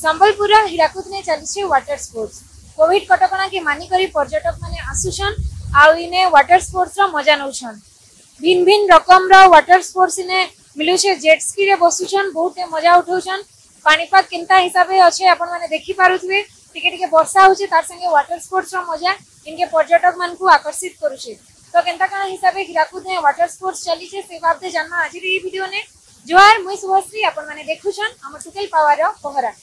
સંબલપુરા હીરાકુદને ચાલશે water sports Covid કટકણાકે માની કરી પર્યટક મને આસુછન આવીને વોટર સ્પોર્ટ્સર મજા નઉછન ભિન્ન ભિન્ન રકમર વોટર સ્પોર્ટ્સ ને મિલુછે જેટ સ્કીરે બસુછન બહુટ મજા ઉઠાઉછન પાણીપાગ કેમતા હિસાબે અછે આપણ મને દેખી પારુથિબે ટીકે ટીકે ବର୍ଷା હોઉછે તાર સંગે વોટર સ્પોર્ટ્સર મજા ઇનકે પર્યટક માનકુ આકર્ષિત કરુછે તો કેમતા કાણા હિસાબે હીરાકુદ ને વોટર સ્પોર્ટ્સ ચાલીછે સે બાબતે જાણવા આજર એ વિડિયો ને જોહાર મુઈ શુભશ્રી આપણ મને દેખુછન આમ ટુકેલ પાવાર પહરા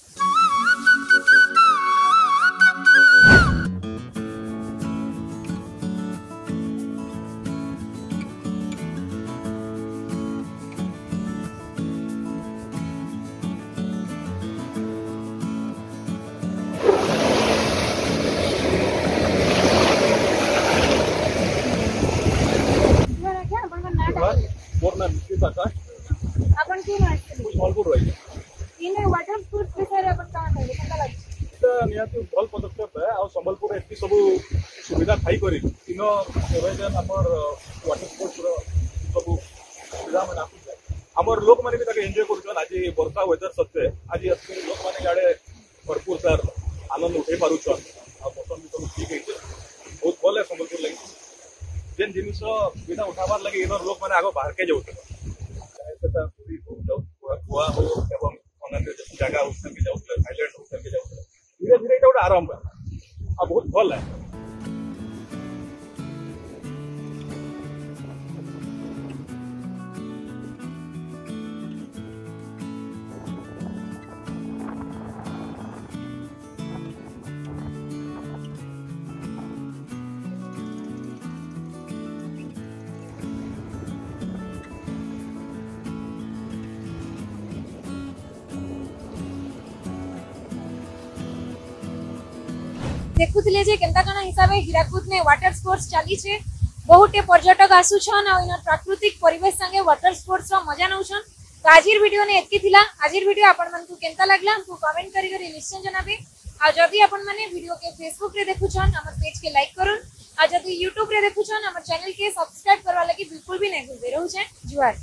मोर नाम विश्वेश आकाश आपण कोण आहात बोलपूर राहिले इने वाटर स्पोर्ट ନିହାତି ଭଲ ପଦକ୍ଷେପ ଆଉ ସମ୍ବଲପୁର ଏଠି ସବୁ ସୁବିଧା ଥାଇକରି ଇନ ଯେନ୍ ଆମର ୱାଟର ସ୍ପୋର୍ଟସର ସବୁ ସୁବିଧା ମାନେ ଆସୁଛେ ଆମର ଲୋକମାନେ ବି ତାକୁ ଏନ୍ଜୟ କରୁଛନ୍ ଆଜି ବର୍ଷା ୱେଦର ସତ୍ତ୍ୱେ ଆଜି તો બીટા ઉઠાવવા લાગી એનો લોક મને આગળ બહાર કે જવું તથા પૂરી ગોવા હો એવમ অন্যান্য জায়গা উঠতে যাও থাইল্যান্ড উঠতে যাও ধীরে ধীরে এটা ওটা আরম্ভ আর বহুত ভাল লাগে દેખું લે છે કેમતાકાના હિસાબે હીરાકુદને વોટર સ્પોર્ટ્સ ચાલી છે બહુટે પર્યટક આસુછન આ એના પ્રાકૃતિક પરિવેશ સંગે વોટર સ્પોર્ટ્સર મજા નઉછન તો আজির ভিডিও নে এতকি থিলা আজির ভিডিও আপন মানকু কেনতা লাগলা আমকু কমেন্ট করি করি নিশ্চয় জানাবে আর যদি আপন মানে ভিডিও কে ফেসবুক রে দেখুছন আমার পেজ কে লাইক করুন আর যদি ইউটিউব রে দেখুছন আমার চ্যানেল কে সাবস্ক্রাইব করবা লাগি বিলকুল भी नहीं ভুলবে রহুছেন জুয়ার